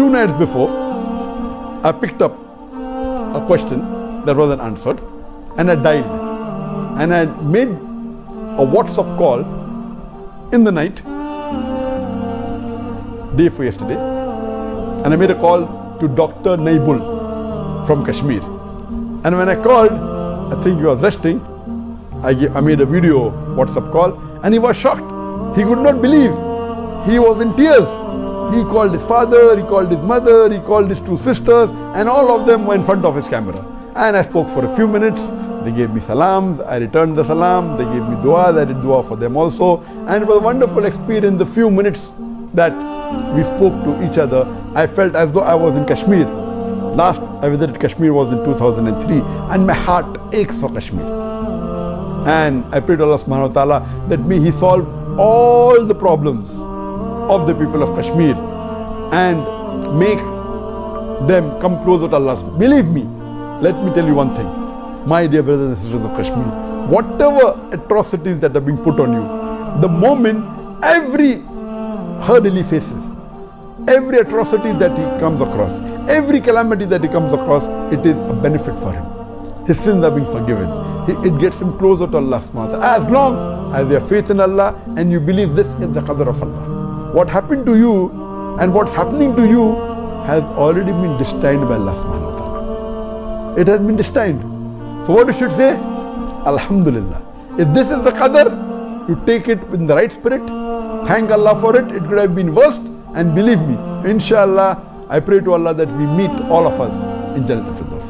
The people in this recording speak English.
Two nights before, I picked up a question that wasn't answered and I dialed. And I made a WhatsApp call in the night, day for yesterday. And I made a call to Dr. Naibul from Kashmir. And when I called, I think he was resting. I, gave, I made a video WhatsApp call and he was shocked. He could not believe. He was in tears. He called his father, he called his mother, he called his two sisters, and all of them were in front of his camera. And I spoke for a few minutes. They gave me salams, I returned the salam, they gave me dua, I did dua for them also. And it was a wonderful experience, the few minutes that we spoke to each other. I felt as though I was in Kashmir. Last I visited Kashmir was in 2003, and my heart aches for Kashmir. And I pray to Allah subhanahu wa ta'ala that may He solve all the problems of the people of Kashmir and make them come closer to Allah. Believe me, let me tell you one thing. My dear brothers and sisters of Kashmir, whatever atrocities that are being put on you, the moment every hurdle he faces, every atrocity that he comes across, every calamity that he comes across, it is a benefit for him. His sins are being forgiven. It gets him closer to Allah subhanahu As long as you have faith in Allah and you believe this is the qadr of Allah. What happened to you and what's happening to you has already been destined by Allah subhanahu wa ta'ala. It has been destined. So what you should say? Alhamdulillah. If this is the qadr, you take it in the right spirit, thank Allah for it. It could have been worse. And believe me, inshallah, I pray to Allah that we meet all of us in Jannat al-Firdaus.